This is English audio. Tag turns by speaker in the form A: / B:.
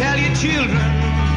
A: tell your children